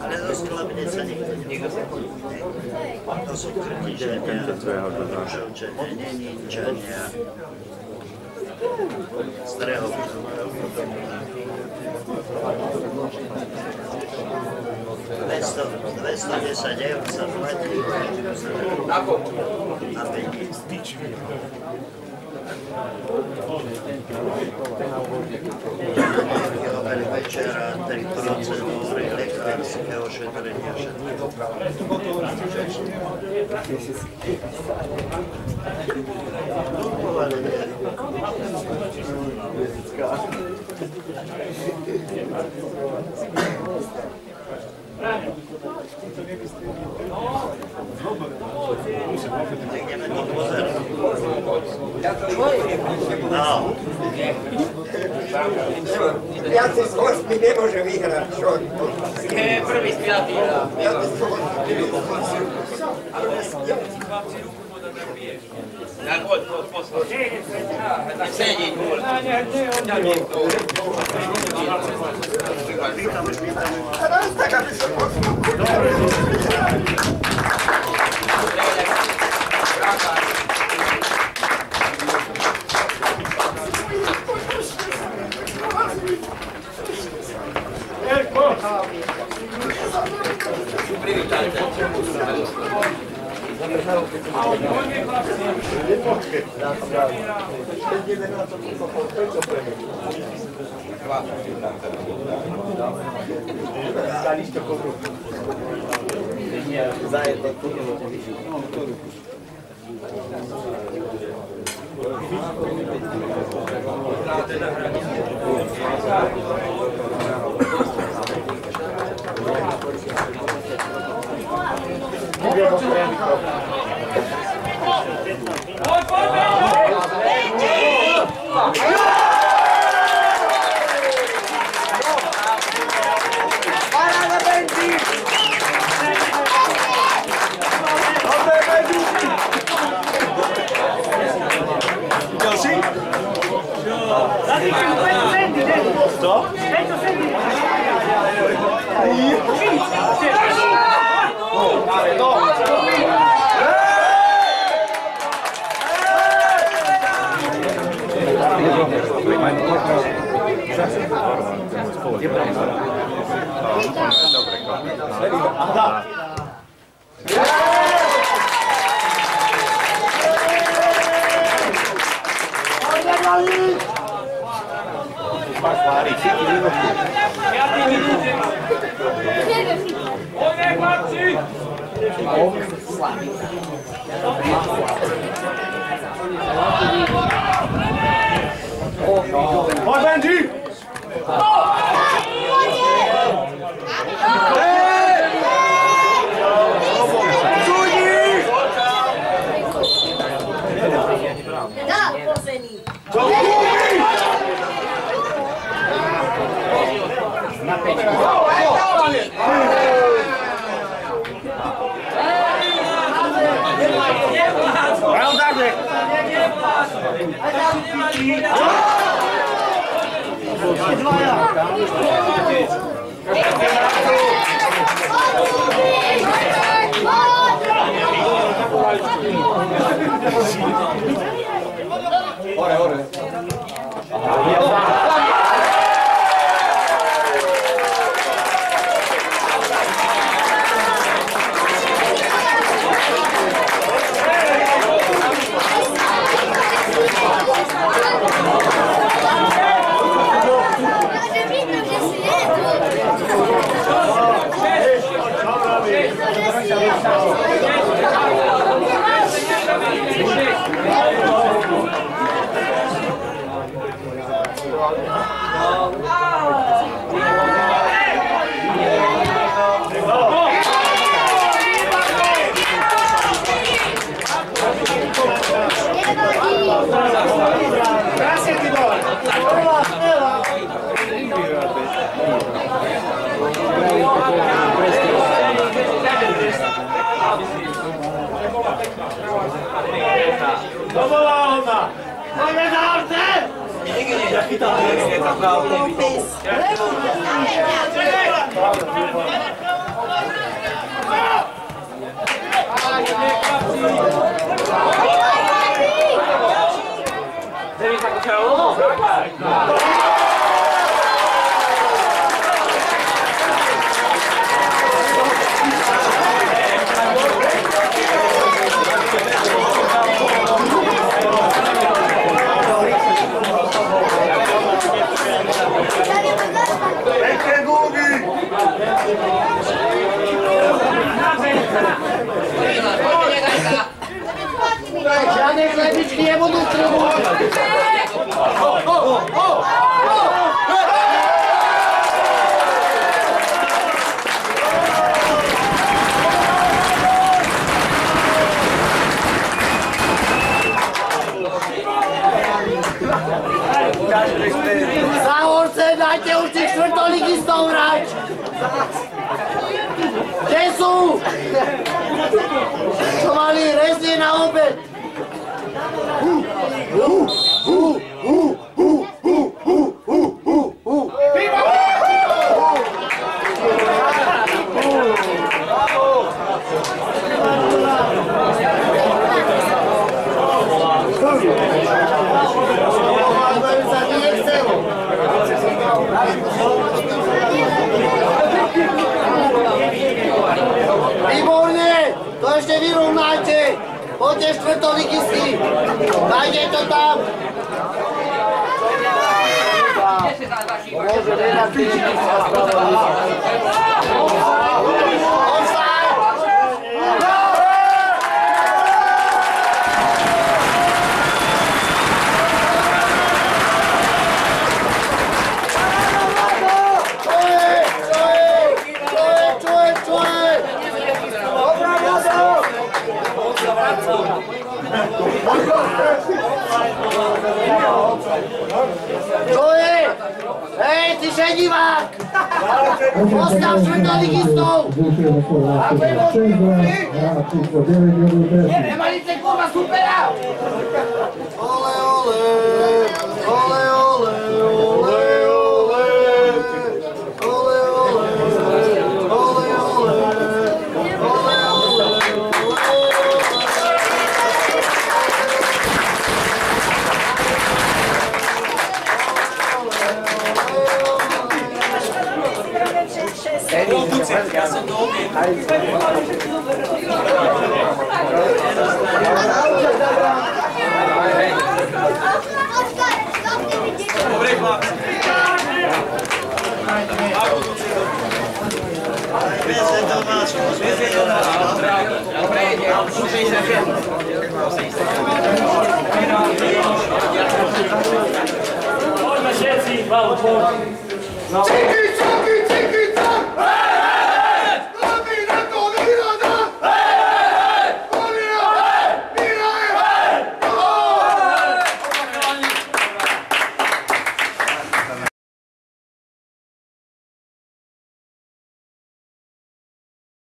Ale do sklavnice nikto nikto To sú krtičania, žlčenia, ninčania, starého Dvesto, 210 eur sa platí. Na Znowu, No. Ja se kosmi ne možem igrat, što? Ne, prvi spijati. Ja se kosmi ne možem igrat. Na god, posla. Ne sedi tu. Rasta ga bi se posla. Zdaliście korupcję. Nie, zajęto korupcję. Gracias. Vai, vai, vai! aí! Olha o negócio! 어래 어래 Paulo tem chlebičky nebudu trhovat. Závorce, dajte už těch čtvrtoligistov hrať! Kde sú? Čo mali rezne na obed? Sa ti nechcelo. Výborne, to ešte vyrovnáte. Poďte štvrtoligisti. Dajte to tam. Môže nedať Offside! dice Givac! ¡Vos estás suelta de Gisto! ¡A huevo! ¡Viene, Marita Cuba, supera! ¡Ole, ole! ¡Ole, ole! Odmah šeci, malo pođi. Na ovom.